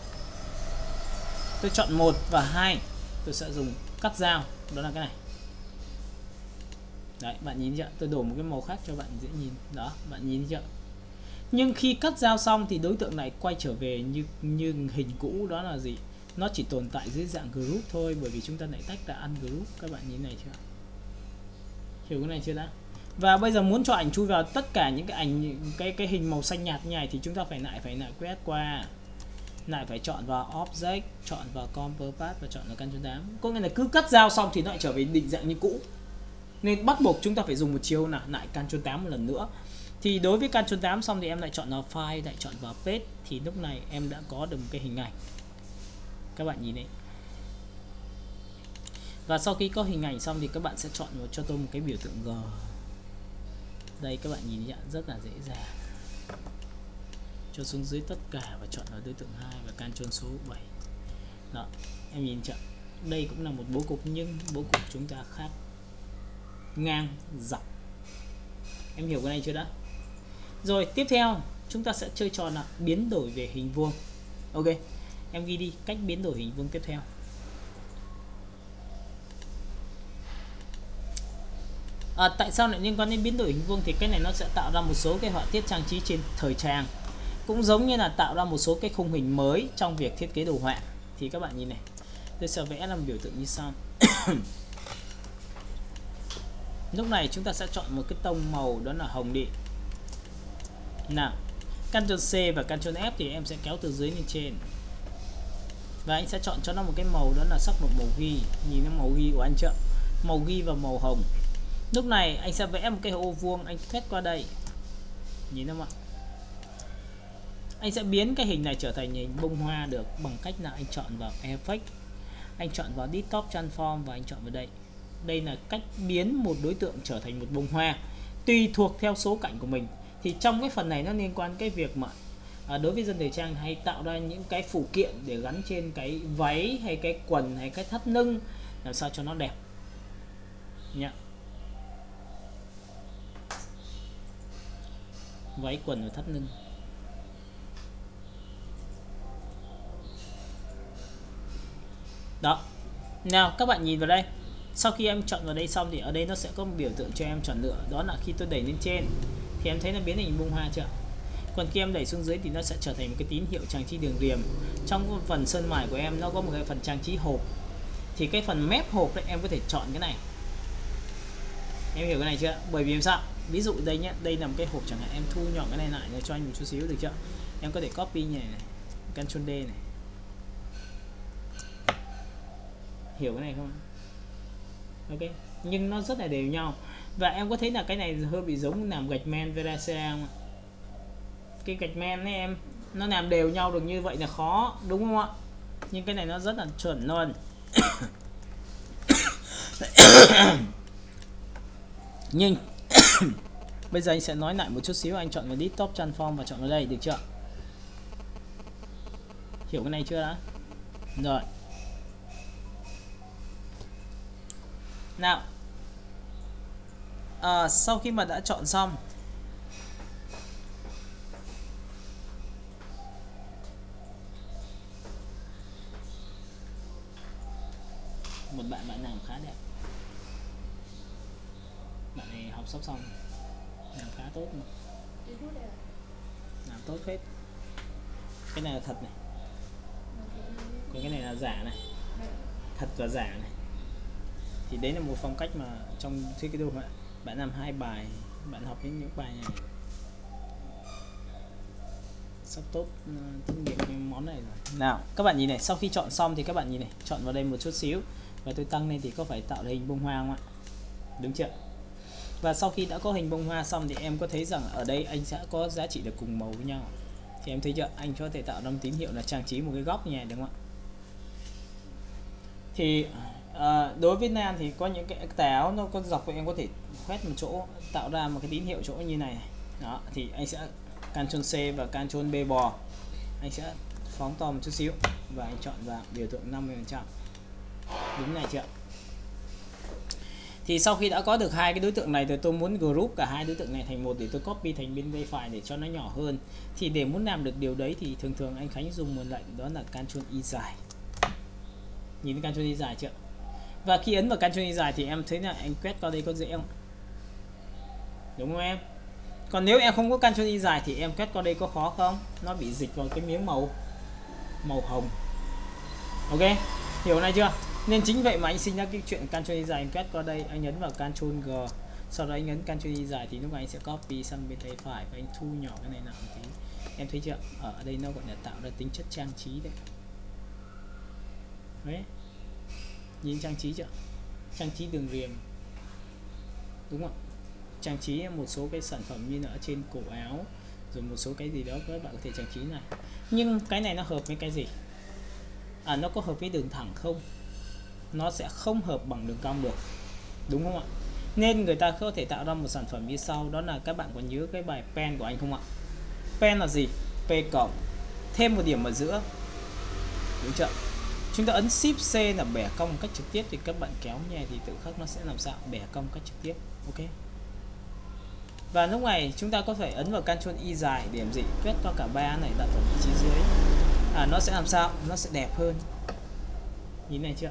Tôi chọn một và hai. Tôi sẽ dùng cắt dao. Đó là cái này. Đấy, bạn nhìn chưa? Tôi đổ một cái màu khác cho bạn dễ nhìn. Đó, bạn nhìn chưa? Nhưng khi cắt dao xong thì đối tượng này quay trở về như như hình cũ. Đó là gì? Nó chỉ tồn tại dưới dạng group thôi, bởi vì chúng ta lại tách ra ăn group. Các bạn nhìn này chưa? Hiểu cái này chưa đã? Và bây giờ muốn cho ảnh chui vào tất cả những cái ảnh cái cái hình màu xanh nhạt như này thì chúng ta phải lại phải lại quét qua lại phải chọn vào object, chọn vào combo path và chọn vào căn 8 có nghĩa là cứ cắt dao xong thì nó lại trở về định dạng như cũ. Nên bắt buộc chúng ta phải dùng một chiều là lại Ctrl 8 một lần nữa. Thì đối với Ctrl 8 xong thì em lại chọn vào file, lại chọn vào page. Thì lúc này em đã có được một cái hình ảnh. Các bạn nhìn đấy và sau khi có hình ảnh xong thì các bạn sẽ chọn cho tôi một cái biểu tượng G. Đây, các bạn nhìn nhận rất là dễ dàng cho xuống dưới tất cả và chọn ở đối tượng 2 và can trôn số 7 đó em nhìn chậm. đây cũng là một bố cục nhưng bố cục chúng ta khác ngang dọc. Em hiểu cái này chưa đã? Rồi tiếp theo chúng ta sẽ chơi trò là biến đổi về hình vuông. Ok em ghi đi cách biến đổi hình vuông tiếp theo. À, tại sao lại liên quan đến biến đổi hình vuông? Thì cái này nó sẽ tạo ra một số cái họa tiết trang trí trên thời trang cũng giống như là tạo ra một số cái khung hình mới trong việc thiết kế đồ họa. Thì các bạn nhìn này, tôi sẽ vẽ làm biểu tượng như sau. Lúc này chúng ta sẽ chọn một cái tông màu, đó là hồng điện nào, Ctrl C và Ctrl F thì em sẽ kéo từ dưới lên trên. Và anh sẽ chọn cho nó một cái màu, đó là sắc độ màu ghi. Nhìn nó màu ghi của anh chưa? Màu ghi và màu hồng. Lúc này anh sẽ vẽ một cái ô vuông, anh quét qua đây. Nhìn không ạ? Anh sẽ biến cái hình này trở thành hình bông hoa được bằng cách là anh chọn vào effect. Anh chọn vào desktop transform và anh chọn vào đây. Đây là cách biến một đối tượng trở thành một bông hoa tùy thuộc theo số cạnh của mình. Thì trong cái phần này nó liên quan cái việc mà à, đối với dân thời trang hay tạo ra những cái phụ kiện để gắn trên cái váy hay cái quần hay cái thắt lưng làm sao cho nó đẹp. Nhá. Váy quần và thắt lưng. Đó. Nào, các bạn nhìn vào đây. Sau khi em chọn vào đây xong thì ở đây nó sẽ có một biểu tượng cho em chọn lựa. Đó là khi tôi đẩy lên trên, thì em thấy nó biến thành bông hoa chưa? Còn khi em đẩy xuống dưới thì nó sẽ trở thành một cái tín hiệu trang trí đường riềm trong phần sơn mài của em, nó có một cái phần trang trí hộp. Thì cái phần mép hộp đấy, em có thể chọn cái này. Em hiểu cái này chưa? Bởi vì sao? Ví dụ đây nhé đây là một cái hộp chẳng hạn, em thu nhỏ cái này lại để cho anh một chút xíu được chưa? Em có thể copy này này, Ctrl D này. Hiểu cái này không? Ok, nhưng nó rất là đều nhau. Và em có thấy là cái này hơi bị giống làm gạch men Veracea không ạ? Cái gạch men ấy em, nó làm đều nhau được như vậy là khó, đúng không ạ? Nhưng cái này nó rất là chuẩn luôn. Nhưng bây giờ anh sẽ nói lại một chút xíu, anh chọn vào desktop transform và chọn vào đây, được chưa? Hiểu cái này chưa đã? Rồi. Nào. À, sau khi mà đã chọn xong một bạn bạn làm khá đẹp. Bạn này học sắp xong làm khá tốt mà. làm tốt hết. Cái này là thật này. Còn cái này là giả này. Thật và giả này thì đấy là một phong cách mà trong thiết kế đồ họa bạn làm hai bài bạn học đến những bài này. Sắp tốt ờ, tốt nghiệp món này rồi. Nào các bạn nhìn này sau khi chọn xong thì các bạn nhìn này chọn vào đây một chút xíu. Và tôi tăng lên thì có phải tạo hình bông hoa không ạ? Đúng chưa? Và sau khi đã có hình bông hoa xong thì em có thấy rằng ở đây anh sẽ có giá trị được cùng màu với nhau. Thì em thấy chưa? Anh có thể tạo ra tín hiệu là trang trí một cái góc như này đúng không ạ? Thì à, đối với nan thì có những cái táo nó có dọc em có thể khoét một chỗ tạo ra một cái tín hiệu chỗ như này. Đó thì anh sẽ Ctrl C và Ctrl B bò. Anh sẽ phóng to một chút xíu và anh chọn vào biểu tượng 50 phần trăm. Đúng này chưa thì sau khi đã có được hai cái đối tượng này thì tôi muốn group cả hai đối tượng này thành một để tôi copy thành bên đây file để cho nó nhỏ hơn. Thì để muốn làm được điều đấy thì thường thường anh Khánh dùng một lệnh đó là Ctrl Y dài. Nhìn Ctrl Y dài chưa và khi ấn vào Ctrl dài thì em thấy là anh quét qua đây có dễ không? Đúng không em? Còn nếu em không có Ctrl dài thì em quét qua đây có khó không? Nó bị dịch vào cái miếng màu màu hồng. Ok, hiểu này chưa? Nên chính vậy mà anh sinh ra cái chuyện Ctrl dài anh quét qua đây, anh nhấn vào Ctrl G, sau đó anh nhấn Ctrl dài thì lúc này anh sẽ copy sang bên tay phải và anh thu nhỏ cái này lại tí. Em thấy chưa? Ở đây nó gọi là tạo ra tính chất trang trí đấy. Đấy nhìn trang trí chưa? Trang trí đường viền. Đúng không? Trang trí một số cái sản phẩm như là ở trên cổ áo, rồi một số cái gì đó, các bạn có thể trang trí này. Nhưng cái này nó hợp với cái gì? À nó có hợp với đường thẳng không? Nó sẽ không hợp bằng đường cong được. Đúng không ạ? Nên người ta có thể tạo ra một sản phẩm như sau, đó là các bạn còn nhớ cái bài pen của anh không ạ? Pen là gì? P cộng. Thêm một điểm ở giữa. Đúng chưa? Chúng ta ấn shift C là bẻ cong một cách trực tiếp thì các bạn kéo nhẹ thì tự khắc nó sẽ làm sao? Bẻ cong cách trực tiếp ok? Và lúc này chúng ta có thể ấn vào Ctrl Y dài để làm gì? Quét qua cả ba này đặt ở vị trí dưới. À, nó sẽ làm sao? Nó sẽ đẹp hơn. Nhìn này chưa?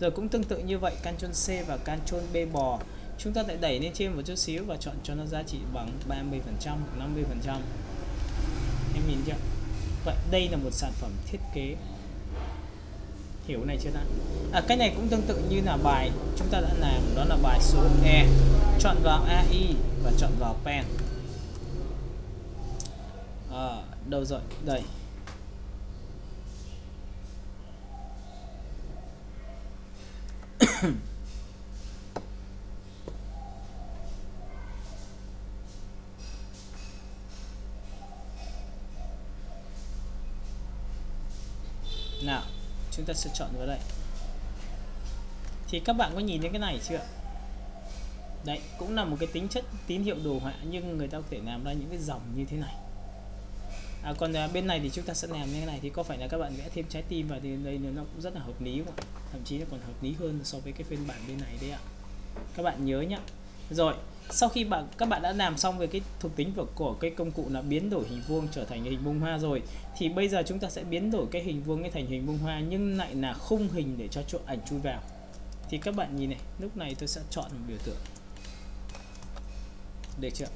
Rồi cũng tương tự như vậy Ctrl C và Ctrl B bò. Chúng ta lại đẩy lên trên một chút xíu và chọn cho nó giá trị bằng 30 phần trăm 50 phần trăm. Em nhìn chưa? Vậy đây là một sản phẩm thiết kế hiểu này chưa ta? À, cái này cũng tương tự như là bài chúng ta đã làm đó là bài số E. Chọn vào AI và chọn vào pen. À, đâu rồi? Đây. Hmm chúng ta sẽ chọn vào đây. Thì các bạn có nhìn thấy cái này chưa đấy cũng là một cái tính chất tín hiệu đồ họa nhưng người ta có thể làm ra những cái dòng như thế này. À, còn à, bên này thì chúng ta sẽ làm như thế này thì có phải là các bạn vẽ thêm trái tim vào thì đây nó cũng rất là hợp lý không ạ? Thậm chí nó còn hợp lý hơn so với cái phiên bản bên này đấy ạ. Các bạn nhớ nhá. Rồi sau khi bạn các bạn đã làm xong về cái thuộc tính của, của cái công cụ là biến đổi hình vuông trở thành hình bông hoa rồi thì bây giờ chúng ta sẽ biến đổi cái hình vuông thành hình bông hoa nhưng lại là khung hình để cho chỗ ảnh chui vào. Thì các bạn nhìn này lúc này tôi sẽ chọn một biểu tượng. Được chưa?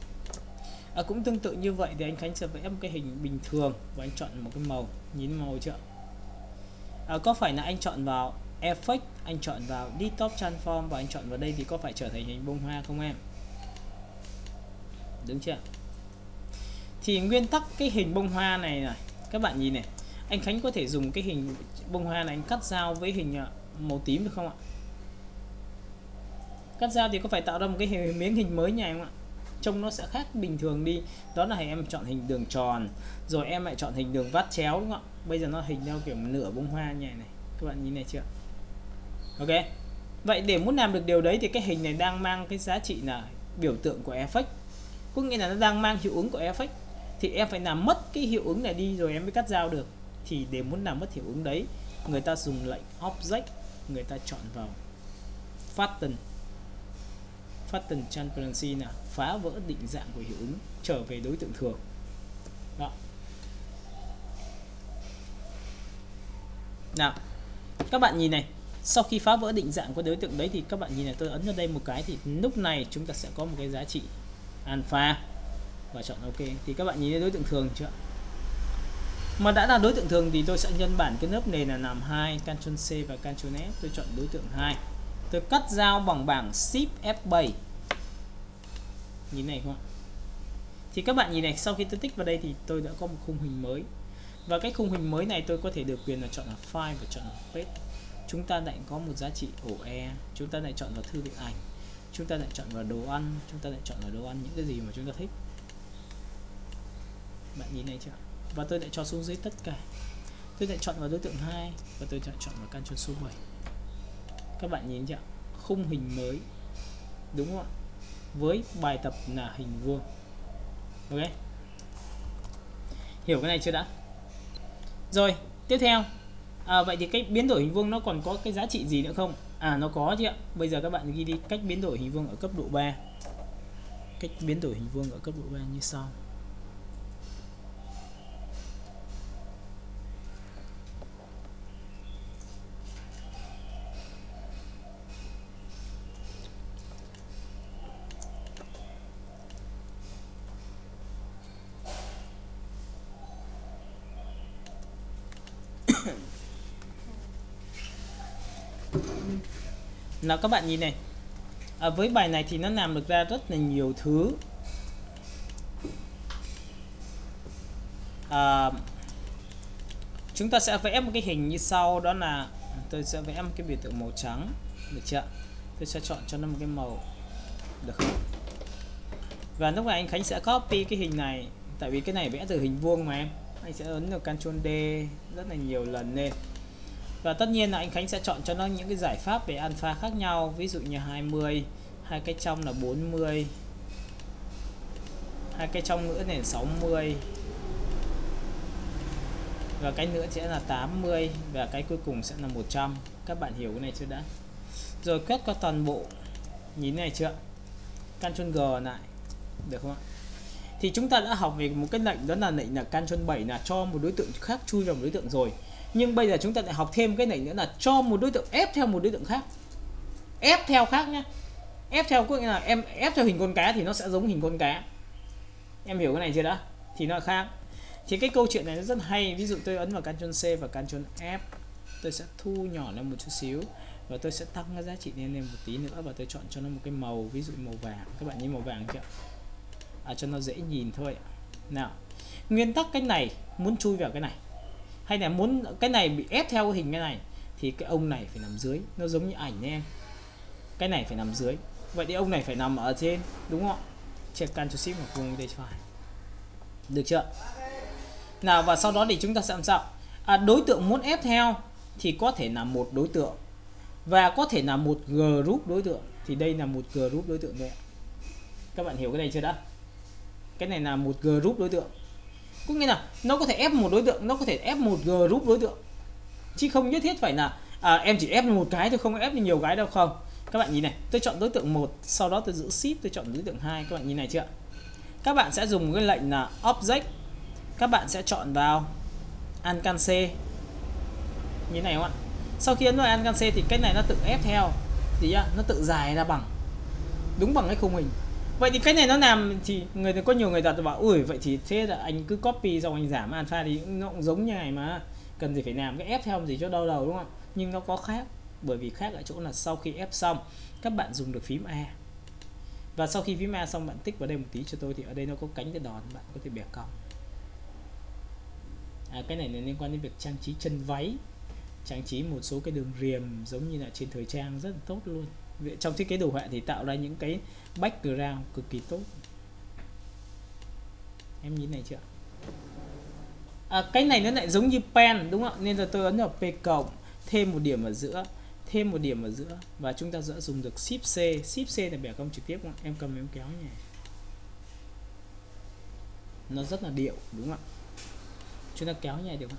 À, cũng tương tự như vậy thì anh Khánh sẽ vẽ một cái hình bình thường và anh chọn một cái màu. Nhìn màu chưa? À, có phải là anh chọn vào effect anh chọn vào detox transform và anh chọn vào đây thì có phải trở thành hình bông hoa không em? Đúng chưa? Thì nguyên tắc cái hình bông hoa này này các bạn nhìn này anh Khánh có thể dùng cái hình bông hoa này anh cắt dao với hình à, màu tím được không ạ? Cắt dao thì có phải tạo ra một cái hình, miếng hình mới nhỉ em ạ? Trông nó sẽ khác bình thường đi. Đó là em chọn hình đường tròn rồi em lại chọn hình đường vắt chéo đúng không ạ? Bây giờ nó hình theo kiểu nửa bông hoa như này này các bạn nhìn này chưa? Ok. Vậy để muốn làm được điều đấy thì cái hình này đang mang cái giá trị là biểu tượng của effect có nghĩa là nó đang mang hiệu ứng của effect thì em phải làm mất cái hiệu ứng này đi rồi em mới cắt dao được. Thì để muốn làm mất hiệu ứng đấy, người ta dùng lệnh object, người ta chọn vào fatten fatten transparency là phá vỡ định dạng của hiệu ứng, trở về đối tượng thường. Đó. Nào, các bạn nhìn này, sau khi phá vỡ định dạng của đối tượng đấy thì các bạn nhìn này, tôi ấn vào đây một cái thì lúc này chúng ta sẽ có một cái giá trị alpha. Và chọn ok. Thì các bạn nhìn thấy đối tượng thường chưa mà đã là đối tượng thường thì tôi sẽ nhân bản cái lớp nền là làm hai, Ctrl C và Ctrl F. Tôi chọn đối tượng 2 tôi cắt dao bằng bảng Shift F7 nhìn này không ạ? Thì các bạn nhìn này, sau khi tôi tích vào đây thì tôi đã có một khung hình mới. Và cái khung hình mới này tôi có thể được quyền là chọn là file và chọn là page chúng ta lại có một giá trị ổ e. Chúng ta lại chọn vào thư viện ảnh chúng ta lại chọn vào đồ ăn chúng ta lại chọn vào đồ ăn những cái gì mà chúng ta thích. Bạn nhìn này chưa? Và tôi lại cho xuống dưới tất cả. Tôi lại chọn vào đối tượng 2 và tôi chọn chọn vào Ctrl số 7 các bạn nhìn chưa? Khung hình mới đúng không ạ? Với bài tập là hình vuông. Ok? Hiểu cái này chưa đã? Rồi tiếp theo. À, vậy thì cách biến đổi hình vuông nó còn có cái giá trị gì nữa không? À nó có chứ ạ. Bây giờ các bạn ghi đi cách biến đổi hình vuông ở cấp độ 3 cách biến đổi hình vuông ở cấp độ 3 như sau. Nào các bạn nhìn này. À, với bài này thì nó làm được ra rất là nhiều thứ. À, chúng ta sẽ vẽ một cái hình như sau đó là tôi sẽ vẽ một cái biểu tượng màu trắng. Được chưa tôi sẽ chọn cho nó một cái màu. Được không? Và lúc này anh Khánh sẽ copy cái hình này. Tại vì cái này vẽ từ hình vuông mà em. Anh sẽ ấn được Ctrl D rất là nhiều lần lên và tất nhiên là anh Khánh sẽ chọn cho nó những cái giải pháp về alpha khác nhau, ví dụ như 20 hai cái trong là 40 hai cái trong nữa này là 60 và cái nữa sẽ là 80 và cái cuối cùng sẽ là 100 các bạn hiểu cái này chưa đã? Rồi, quét qua toàn bộ. Nhìn này chưa Ctrl G lại. Được không ạ? Thì chúng ta đã học về một cái lệnh, đó là lệnh là Ctrl 7 là cho một đối tượng khác chui vào một đối tượng rồi nhưng bây giờ chúng ta lại học thêm cái này nữa là cho một đối tượng ép theo một đối tượng khác. Ép theo khác nhé ép theo có nghĩa là em ép theo hình con cá thì nó sẽ giống hình con cá. Em hiểu cái này chưa đã? Thì nó khác. Thì cái câu chuyện này nó rất hay. Ví dụ tôi ấn vào Ctrl C và Ctrl F tôi sẽ thu nhỏ lên một chút xíu và tôi sẽ tăng cái giá trị lên lên một tí nữa và tôi chọn cho nó một cái màu ví dụ màu vàng. Các bạn nhìn màu vàng chưa? À, cho nó dễ nhìn thôi. Nào nguyên tắc cái này muốn chui vào cái này hay là muốn cái này bị ép theo hình cái này thì cái ông này phải nằm dưới. Nó giống như ảnh em. Cái này phải nằm dưới. Vậy thì ông này phải nằm ở trên đúng không check Ctrl Shift hoặc vùng đây phải được chưa? Nào và sau đó thì chúng ta sẽ làm sao? À, đối tượng muốn ép theo thì có thể là một đối tượng. Và có thể là một group đối tượng. Thì đây là một group đối tượng đây các bạn hiểu cái này chưa đã? Cái này là một group đối tượng cũng nghĩa là nó có thể ép một đối tượng nó có thể ép một group đối tượng. Chứ không nhất thiết phải là à, em chỉ ép một cái thôi không ép nhiều cái đâu không. Các bạn nhìn này tôi chọn đối tượng một sau đó tôi giữ shift tôi chọn đối tượng hai các bạn nhìn này chưa các bạn sẽ dùng cái lệnh là object các bạn sẽ chọn vào Alcan C. Như này không ạ? Sau khi ấn vào Alcan C thì cái này nó tự ép theo. Thì nó tự dài ra bằng đúng bằng cái khung hình vậy thì cái này nó làm thì người có nhiều người đặt bảo ủi vậy thì thế là anh cứ copy xong anh giảm alpha thì nó cũng giống như này mà. Cần gì phải làm cái ép theo gì cho đau đầu đúng không nhưng nó có khác bởi vì khác ở chỗ là sau khi ép xong các bạn dùng được phím A. Và sau khi phím A xong bạn tích vào đây một tí cho tôi thì ở đây nó có cánh cái đòn bạn có thể bẻ cong. À, cái này là liên quan đến việc trang trí chân váy trang trí một số cái đường riềm giống như là trên thời trang rất là tốt luôn trong thiết kế đồ họa thì tạo ra những cái background cực kỳ tốt. Em nhìn này chưa? À, cái này nó lại giống như pen đúng không? Nên là tôi ấn vào p cộng thêm một điểm ở giữa thêm một điểm ở giữa và chúng ta sẽ dùng được shift C. Shift C là bẻ cong trực tiếp không? em cầm em kéo nhỉ? Nó rất là điệu đúng không ạ? Chúng ta kéo nhảy được không?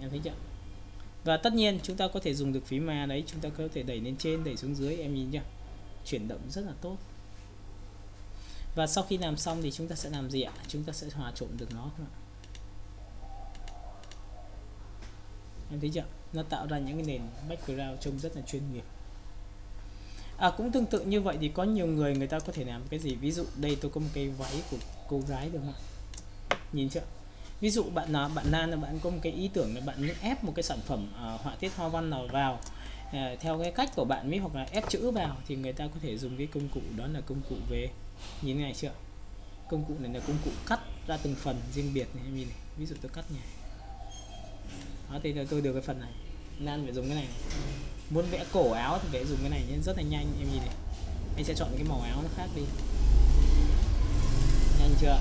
Em thấy chưa? Và tất nhiên chúng ta có thể dùng được phím mà. Đấy chúng ta có thể đẩy lên trên đẩy xuống dưới em nhìn nhá. Chuyển động rất là tốt. Và sau khi làm xong thì chúng ta sẽ làm gì ạ? Chúng ta sẽ hòa trộn được nó không ạ. Em thấy chưa? Nó tạo ra những cái nền background trông rất là chuyên nghiệp. À, cũng tương tự như vậy thì có nhiều người người ta có thể làm cái gì? Ví dụ đây tôi có một cái váy của cô gái được không ạ? Nhìn chưa? Ví dụ bạn nào bạn nan là bạn có một cái ý tưởng là bạn muốn ép một cái sản phẩm uh, họa tiết hoa văn nào vào uh, theo cái cách của bạn mới hoặc là ép chữ vào thì người ta có thể dùng cái công cụ đó là công cụ về nhìn này chưa? Công cụ này là công cụ cắt ra từng phần riêng biệt này em nhìn này? Ví dụ tôi cắt nhỉ đó thì tôi được cái phần này. Nan phải dùng cái này muốn vẽ cổ áo thì vẽ dùng cái này nên rất là nhanh em nhìn này. Anh sẽ chọn cái màu áo nó khác đi. Nhanh chưa?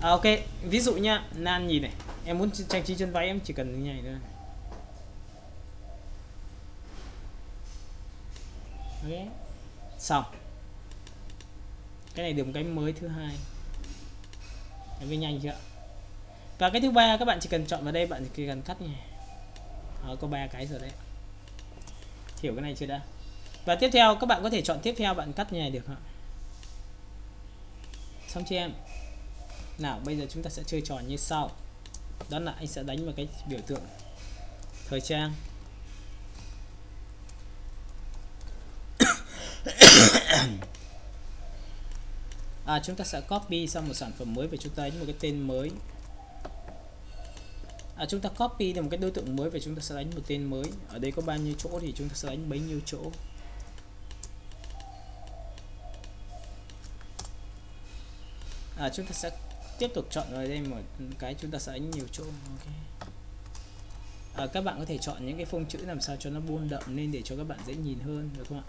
À, ok ví dụ nha nan nhìn này em muốn trang trí chân váy em chỉ cần như này thôi. Ok xong. Cái này được một cái mới thứ hai. Em thấy nhanh chưa? Và cái thứ ba các bạn chỉ cần chọn vào đây bạn chỉ cần cắt nhỉ à, ờ, có ba cái rồi đấy. Hiểu cái này chưa đã? Và tiếp theo các bạn có thể chọn tiếp theo bạn cắt như này được ạ. Xong chưa em? Nào bây giờ chúng ta sẽ chơi trò như sau. Đó là anh sẽ đánh vào cái biểu tượng thời trang. À, chúng ta sẽ copy sang một sản phẩm mới và chúng ta đánh một cái tên mới. À, chúng ta copy được một cái đối tượng mới và chúng ta sẽ đánh một tên mới. Ở đây có bao nhiêu chỗ thì chúng ta sẽ đánh bấy nhiêu chỗ. À, chúng ta sẽ tiếp tục chọn vào đây một cái chúng ta sẽ đánh nhiều chỗ. Ok. À, các bạn có thể chọn những cái phông chữ làm sao cho nó buôn đậm lên để cho các bạn dễ nhìn hơn được không ạ?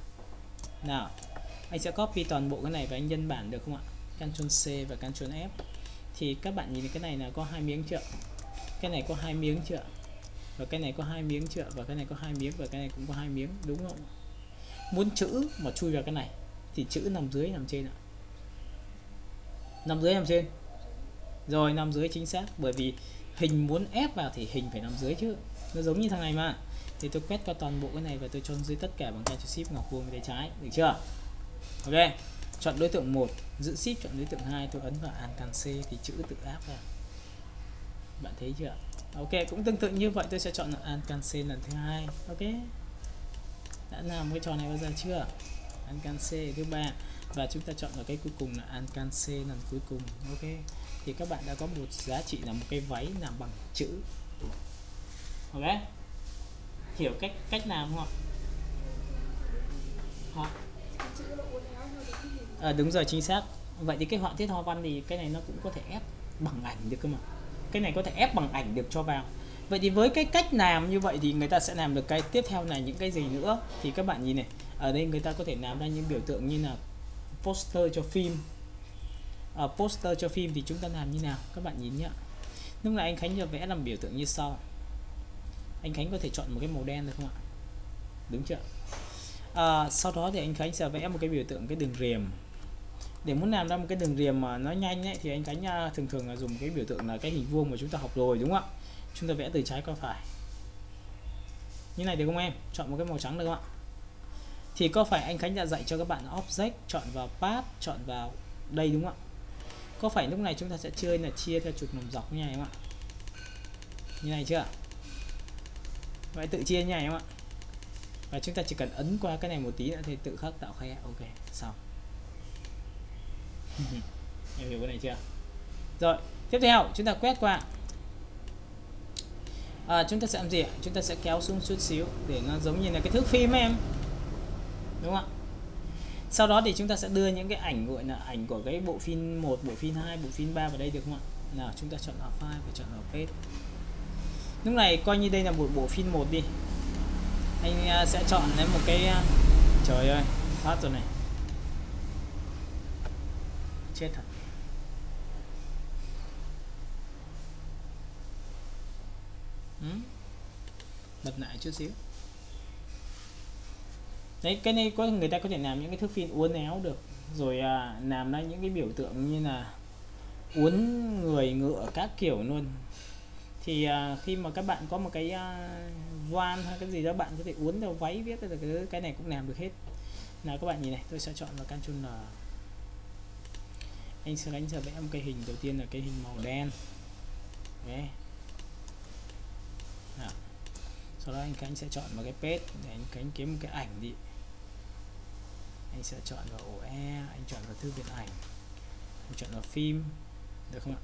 Nào anh sẽ copy toàn bộ cái này và anh nhân bản được không ạ? Ctrl C và Ctrl F. Thì các bạn nhìn cái này là có hai miếng chưa? Cái này có hai miếng chưa? Và cái này có hai miếng chưa? Và cái này có hai miếng và cái này cũng có hai miếng đúng không muốn chữ mà chui vào cái này thì chữ nằm dưới nằm trên ạ. Nằm dưới nằm trên rồi nằm dưới chính xác. Bởi vì hình muốn ép vào thì hình phải nằm dưới chứ. Nó giống như thằng này mà. Thì tôi quét qua toàn bộ cái này và tôi chôn dưới tất cả bằng tay ship, ngọc vuông tay trái. Được chưa? Ok. Chọn đối tượng 1 giữ ship. Chọn đối tượng 2 tôi ấn vào Alt C thì chữ tự áp ra bạn thấy chưa? Ok, cũng tương tự như vậy, tôi sẽ chọn Alt C lần thứ hai. Ok. Đã làm cái trò này bao giờ chưa? Alt C, thứ ba. Và chúng ta chọn ở cái cuối cùng là Alt C lần cuối cùng. Ok thì các bạn đã có một giá trị là một cái váy làm bằng chữ. Ok? Hiểu cách cách làm không ạ? À, đúng rồi chính xác. Vậy thì cái họa tiết hoa văn thì cái này nó cũng có thể ép bằng ảnh được cơ mà. Cái này có thể ép bằng ảnh được cho vào. Vậy thì với cái cách làm như vậy thì người ta sẽ làm được cái tiếp theo là những cái gì nữa? Thì các bạn nhìn này ở đây người ta có thể làm ra những biểu tượng như là poster cho phim ở poster cho phim thì chúng ta làm như nào? Các bạn nhìn nhé lúc này anh Khánh cho vẽ làm biểu tượng như sau. Anh Khánh có thể chọn một cái màu đen được không ạ? Đúng chưa? À, sau đó thì anh Khánh sẽ vẽ một cái biểu tượng cái đường rìm để muốn làm ra một cái đường rìm mà nó nhanh ấy, thì anh Khánh à, thường thường là dùng cái biểu tượng là cái hình vuông mà chúng ta học rồi đúng không ạ? Chúng ta vẽ từ trái qua phải. Như này được không em? Chọn một cái màu trắng được không ạ? Thì có phải anh Khánh đã dạy cho các bạn object chọn vào path chọn vào đây đúng không ạ? Có phải lúc này chúng ta sẽ chơi là chia theo trục nằm dọc như này không ạ? Như này chưa vậy tự chia như này không ạ? Và chúng ta chỉ cần ấn qua cái này một tí nữa thì tự khắc tạo khe. Ok xong. Em hiểu cái này chưa? Rồi tiếp theo chúng ta quét qua. À, chúng ta sẽ làm gì chúng ta sẽ kéo xuống chút xíu để nó giống như là cái thước phim em. Đúng không ạ? Sau đó thì chúng ta sẽ đưa những cái ảnh gọi là ảnh của cái bộ phim 1 bộ phim 2 bộ phim 3 vào đây được không ạ? Nào, chúng ta chọn vào file và chọn vào page. Lúc này coi như đây là một bộ phim 1 đi. Anh à, sẽ chọn lấy một cái à, trời ơi, thoát rồi này. Chết thật. Ừ? bật lại chút xíu đấy cái này có người ta có thể làm những cái thước phim uốn éo được. Rồi à, làm ra những cái biểu tượng như là uốn người ngựa các kiểu luôn. Thì à, khi mà các bạn có một cái à, van hay cái gì đó bạn có thể uốn theo váy viết được cái, cái này cũng làm được hết. Nào các bạn nhìn này tôi sẽ chọn vào Ctrl N anh sẽ đánh sẽ vẽ một cái hình. Đầu tiên là cái hình màu đen. Đấy. sau đó anh Khánh sẽ chọn vào cái page để anh Khánh kiếm một cái ảnh đi anh sẽ chọn vào ổ E anh chọn vào thư viện ảnh anh chọn vào phim được không ạ?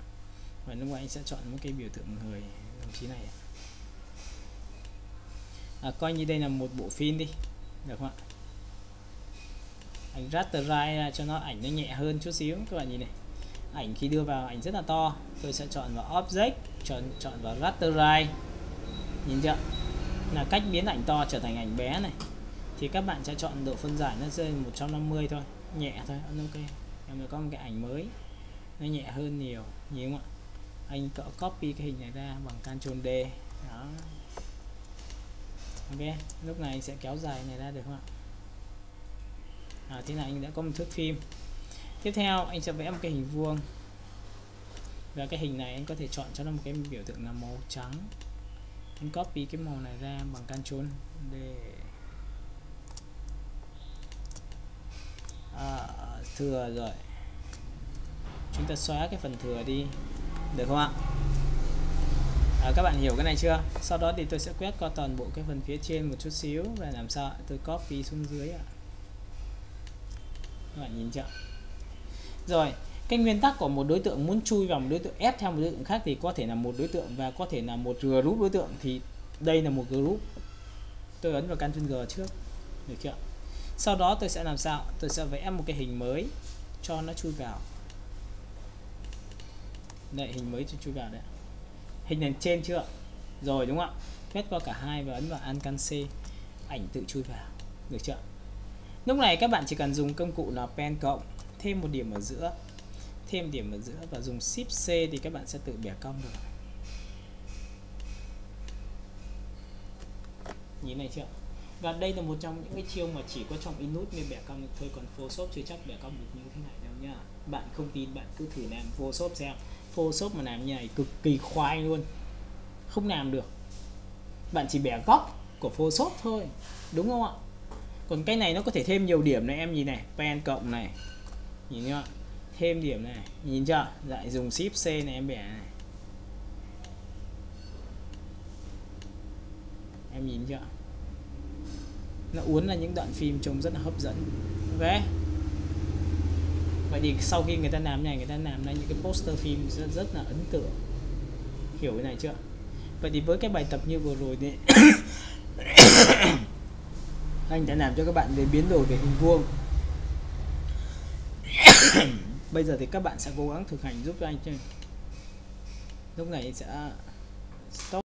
Và lúc này anh sẽ chọn một cái biểu tượng người đồng chí này. À, coi như đây là một bộ phim đi được không ạ? Anh rasterize cho nó ảnh nó nhẹ hơn chút xíu các bạn nhìn này. Ảnh khi đưa vào ảnh rất là to. Tôi sẽ chọn vào object chọn chọn vào rasterize nhìn chưa? Là cách biến ảnh to trở thành ảnh bé này thì các bạn sẽ chọn độ phân giải nó rơi 150 thôi nhẹ thôi ok. Em có một cái ảnh mới nó nhẹ hơn nhiều nhiều không ạ? Anh cỡ copy cái hình này ra bằng Ctrl D đó. Ok lúc này anh sẽ kéo dài này ra được không ạ? À, thế là anh đã có một thước phim. Tiếp theo anh sẽ vẽ một cái hình vuông. Và cái hình này anh có thể chọn cho nó một cái biểu tượng là màu trắng. Anh copy cái màu này ra bằng Ctrl D. à, thừa rồi. Chúng ta xóa cái phần thừa đi. Được không ạ? À, các bạn hiểu cái này chưa? Sau đó thì tôi sẽ quét qua toàn bộ cái phần phía trên một chút xíu và làm sao tôi copy xuống dưới ạ. Các bạn nhìn chưa? Rồi cái nguyên tắc của một đối tượng muốn chui vào một đối tượng ép theo một đối tượng khác thì có thể là một đối tượng và có thể là một group đối tượng thì đây là một group. Tôi ấn vào Ctrl G trước. Được chưa? Sau đó tôi sẽ làm sao? Tôi sẽ vẽ một cái hình mới cho nó chui vào. Đây, hình mới cho chui vào đấy hình này trên chưa? Rồi, đúng không ạ? Quét qua cả hai và ấn vào Alt C. Ảnh tự chui vào. Được chưa? Lúc này các bạn chỉ cần dùng công cụ là pen cộng, thêm một điểm ở giữa, thêm điểm ở giữa và dùng shift C thì các bạn sẽ tự bẻ cong được nhìn này chưa? Và đây là một trong những cái chiêu mà chỉ có trong Inut mới bẻ cong thôi, còn Photoshop chưa chắc bẻ cong được như thế này đâu nha. Bạn không tin, bạn cứ thử làm Photoshop xem. Photoshop mà làm như này cực kỳ khoai luôn. Không làm được. Bạn chỉ bẻ góc của Photoshop thôi, đúng không ạ? Còn cái này nó có thể thêm nhiều điểm này, em nhìn này, pen cộng này. Nhìn chưa? Thêm điểm này, nhìn chưa? Lại dùng ship C này em bẻ này. Em nhìn chưa? Nó uốn là những đoạn phim trông rất là hấp dẫn. Ok? Vậy thì sau khi người ta làm này người ta làm ra những cái poster phim rất, rất là ấn tượng. Hiểu cái này chưa? Vậy thì với cái bài tập như vừa rồi thì anh đã làm cho các bạn về biến đổi về hình vuông. Bây giờ thì các bạn sẽ cố gắng thực hành giúp cho anh chơi. Lúc này sẽ stop.